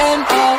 and I